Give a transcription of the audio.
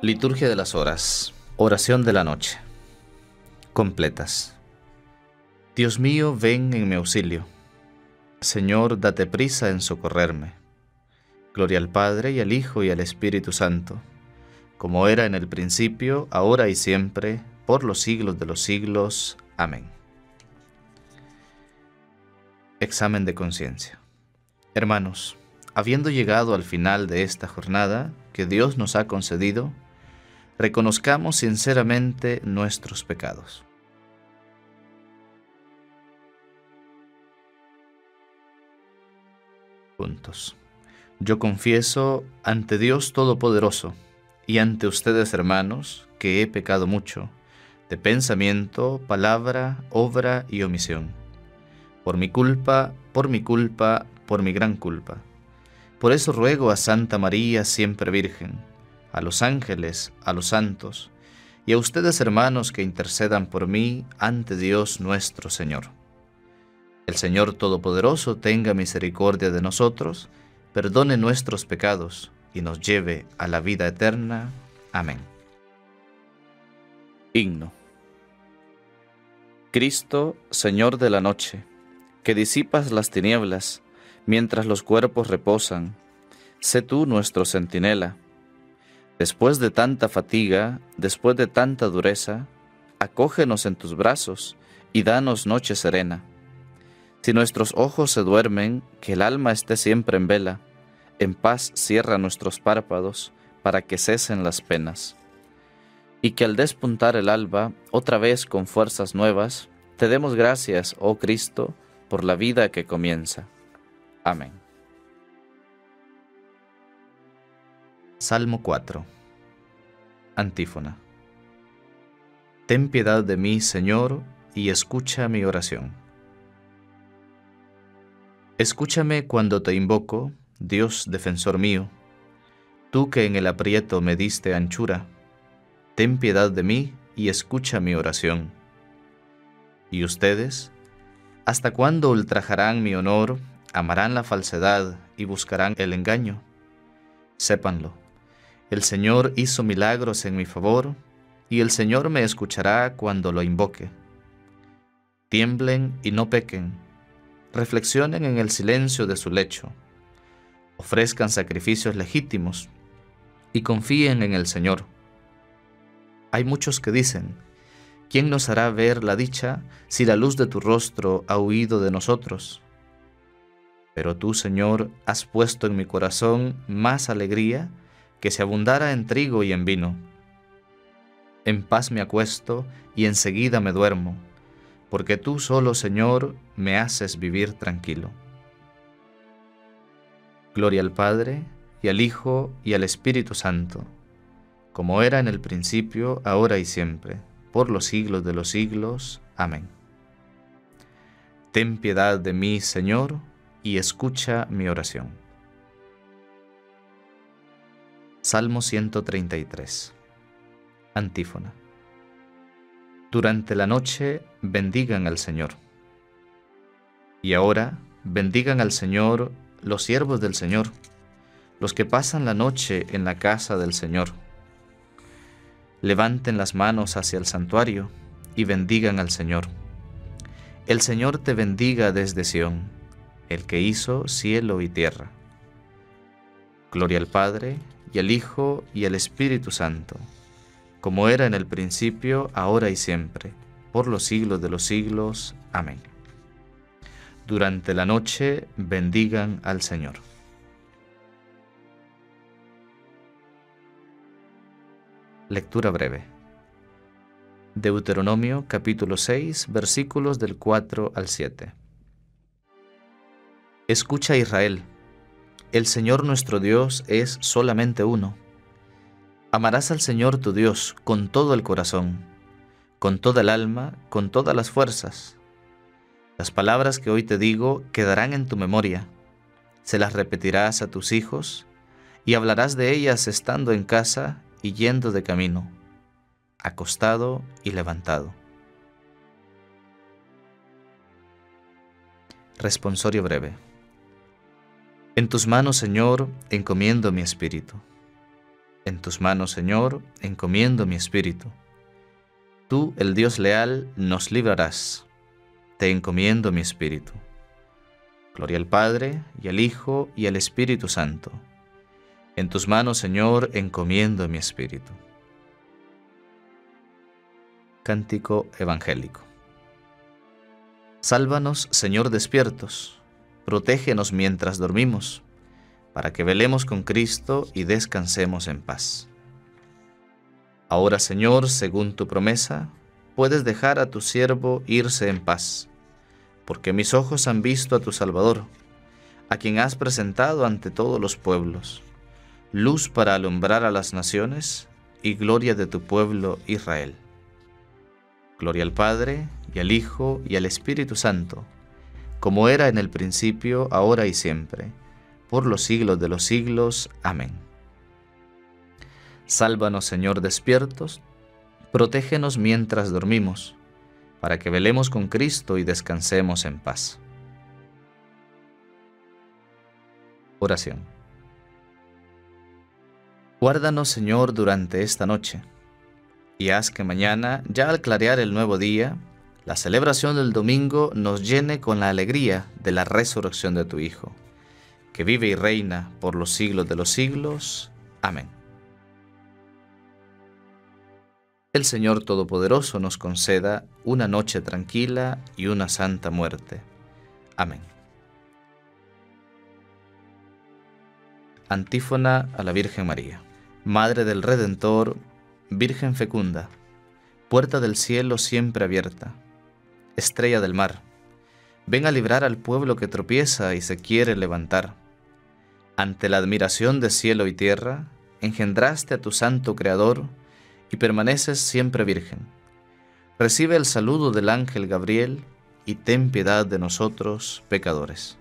Liturgia de las Horas. Oración de la noche. Completas. Dios mío, ven en mi auxilio. Señor, date prisa en socorrerme. Gloria al Padre y al Hijo y al Espíritu Santo, como era en el principio, ahora y siempre, por los siglos de los siglos. Amén. Examen de conciencia. Hermanos, habiendo llegado al final de esta jornada que Dios nos ha concedido, reconozcamos sinceramente nuestros pecados. Puntos. Yo confieso ante Dios Todopoderoso y ante ustedes hermanos que he pecado mucho, de pensamiento, palabra, obra y omisión. Por mi culpa, por mi culpa, por mi gran culpa. Por eso ruego a Santa María siempre Virgen, a los ángeles, a los santos, y a ustedes hermanos que intercedan por mí ante Dios nuestro Señor. El Señor Todopoderoso tenga misericordia de nosotros, perdone nuestros pecados y nos lleve a la vida eterna. Amén. Himno. Cristo, Señor de la noche, que disipas las tinieblas mientras los cuerpos reposan, sé tú nuestro centinela Después de tanta fatiga, después de tanta dureza, acógenos en tus brazos y danos noche serena. Si nuestros ojos se duermen, que el alma esté siempre en vela, en paz cierra nuestros párpados para que cesen las penas. Y que al despuntar el alba, otra vez con fuerzas nuevas, te demos gracias, oh Cristo, por la vida que comienza. Amén. Salmo 4 Antífona Ten piedad de mí, Señor, y escucha mi oración. Escúchame cuando te invoco, Dios defensor mío, tú que en el aprieto me diste anchura, ten piedad de mí y escucha mi oración. ¿Y ustedes? ¿Hasta cuándo ultrajarán mi honor, amarán la falsedad y buscarán el engaño? Sépanlo el Señor hizo milagros en mi favor, y el Señor me escuchará cuando lo invoque. Tiemblen y no pequen, reflexionen en el silencio de su lecho, ofrezcan sacrificios legítimos y confíen en el Señor. Hay muchos que dicen, ¿quién nos hará ver la dicha si la luz de tu rostro ha huido de nosotros? Pero tú, Señor, has puesto en mi corazón más alegría que se abundara en trigo y en vino. En paz me acuesto y enseguida me duermo, porque tú solo, Señor, me haces vivir tranquilo. Gloria al Padre, y al Hijo, y al Espíritu Santo, como era en el principio, ahora y siempre, por los siglos de los siglos. Amén. Ten piedad de mí, Señor, y escucha mi oración. Salmo 133. Antífona. Durante la noche bendigan al Señor. Y ahora bendigan al Señor los siervos del Señor, los que pasan la noche en la casa del Señor. Levanten las manos hacia el santuario y bendigan al Señor. El Señor te bendiga desde Sión, el que hizo cielo y tierra. Gloria al Padre, y al Hijo y al Espíritu Santo, como era en el principio, ahora y siempre, por los siglos de los siglos. Amén. Durante la noche bendigan al Señor. Lectura breve. Deuteronomio capítulo 6 versículos del 4 al 7. Escucha Israel el Señor nuestro Dios es solamente uno. Amarás al Señor tu Dios con todo el corazón, con toda el alma, con todas las fuerzas. Las palabras que hoy te digo quedarán en tu memoria. Se las repetirás a tus hijos y hablarás de ellas estando en casa y yendo de camino, acostado y levantado. Responsorio breve. En tus manos, Señor, encomiendo mi espíritu. En tus manos, Señor, encomiendo mi espíritu. Tú, el Dios leal, nos librarás. Te encomiendo mi espíritu. Gloria al Padre, y al Hijo, y al Espíritu Santo. En tus manos, Señor, encomiendo mi espíritu. Cántico Evangélico. Sálvanos, Señor, despiertos, protégenos mientras dormimos, para que velemos con Cristo y descansemos en paz. Ahora, Señor, según tu promesa, puedes dejar a tu siervo irse en paz, porque mis ojos han visto a tu Salvador, a quien has presentado ante todos los pueblos, luz para alumbrar a las naciones y gloria de tu pueblo Israel. Gloria al Padre, y al Hijo, y al Espíritu Santo, como era en el principio, ahora y siempre, por los siglos de los siglos. Amén. Sálvanos, Señor, despiertos, protégenos mientras dormimos, para que velemos con Cristo y descansemos en paz. Oración. Guárdanos, Señor, durante esta noche y haz que mañana, ya al clarear el nuevo día, la celebración del domingo nos llene con la alegría de la resurrección de tu Hijo, que vive y reina por los siglos de los siglos. Amén. El Señor Todopoderoso nos conceda una noche tranquila y una santa muerte. Amén. Antífona a la Virgen María. Madre del Redentor, Virgen fecunda, puerta del cielo siempre abierta, estrella del mar, ven a librar al pueblo que tropieza y se quiere levantar. Ante la admiración de cielo y tierra, engendraste a tu santo Creador y permaneces siempre virgen. Recibe el saludo del ángel Gabriel y ten piedad de nosotros, pecadores.